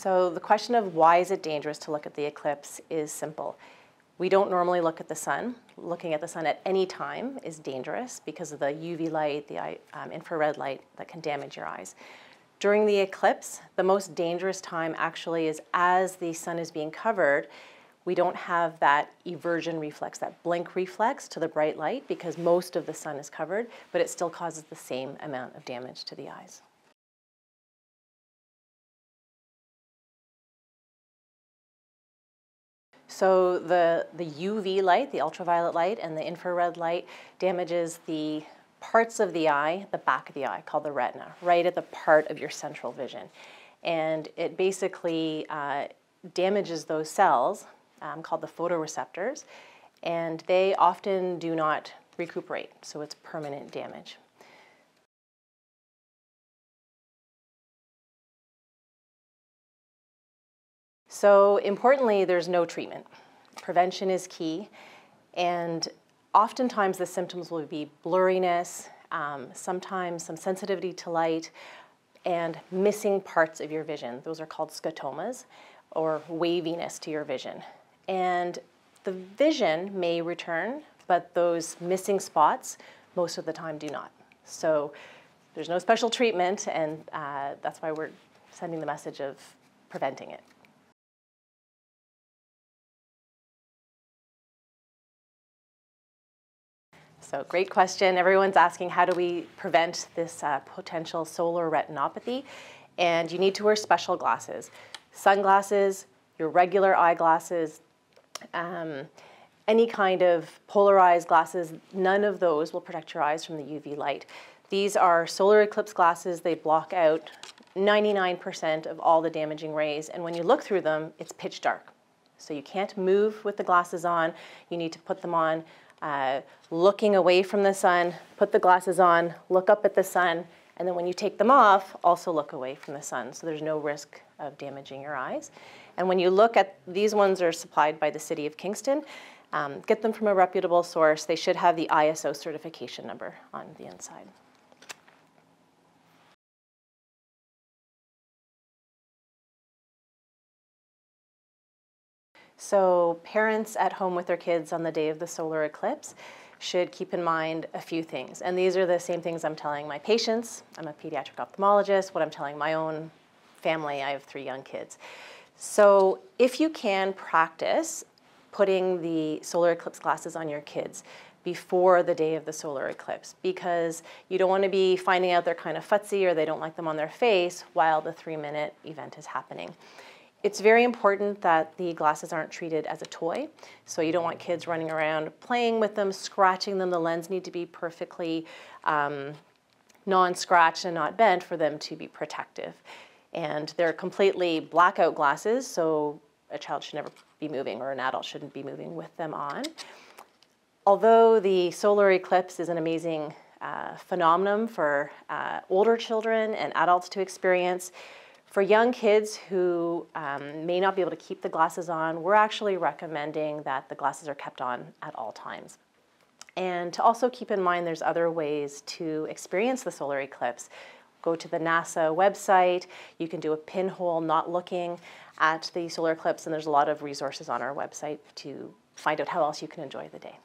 So the question of why is it dangerous to look at the eclipse is simple. We don't normally look at the sun. Looking at the sun at any time is dangerous because of the UV light, the um, infrared light that can damage your eyes. During the eclipse, the most dangerous time actually is as the sun is being covered, we don't have that aversion reflex, that blink reflex to the bright light because most of the sun is covered, but it still causes the same amount of damage to the eyes. So the, the UV light, the ultraviolet light, and the infrared light damages the parts of the eye, the back of the eye, called the retina, right at the part of your central vision. And it basically uh, damages those cells, um, called the photoreceptors, and they often do not recuperate, so it's permanent damage. So importantly, there's no treatment. Prevention is key, and oftentimes the symptoms will be blurriness, um, sometimes some sensitivity to light, and missing parts of your vision. Those are called scotomas, or waviness to your vision. And the vision may return, but those missing spots most of the time do not. So there's no special treatment, and uh, that's why we're sending the message of preventing it. So great question. Everyone's asking how do we prevent this uh, potential solar retinopathy? And you need to wear special glasses. Sunglasses, your regular eyeglasses, um, any kind of polarized glasses, none of those will protect your eyes from the UV light. These are solar eclipse glasses. They block out 99% of all the damaging rays. And when you look through them, it's pitch dark. So you can't move with the glasses on. You need to put them on uh, looking away from the sun, put the glasses on, look up at the sun, and then when you take them off, also look away from the sun. So there's no risk of damaging your eyes. And when you look at, these ones are supplied by the City of Kingston. Um, get them from a reputable source. They should have the ISO certification number on the inside. So parents at home with their kids on the day of the solar eclipse should keep in mind a few things. And these are the same things I'm telling my patients. I'm a pediatric ophthalmologist, what I'm telling my own family. I have three young kids. So if you can practice putting the solar eclipse glasses on your kids before the day of the solar eclipse because you don't want to be finding out they're kind of futzy or they don't like them on their face while the three minute event is happening. It's very important that the glasses aren't treated as a toy. So you don't want kids running around playing with them, scratching them. The lens need to be perfectly um, non-scratched and not bent for them to be protective. And they're completely blackout glasses, so a child should never be moving or an adult shouldn't be moving with them on. Although the solar eclipse is an amazing uh, phenomenon for uh, older children and adults to experience, for young kids who um, may not be able to keep the glasses on, we're actually recommending that the glasses are kept on at all times. And to also keep in mind there's other ways to experience the solar eclipse. Go to the NASA website, you can do a pinhole not looking at the solar eclipse, and there's a lot of resources on our website to find out how else you can enjoy the day.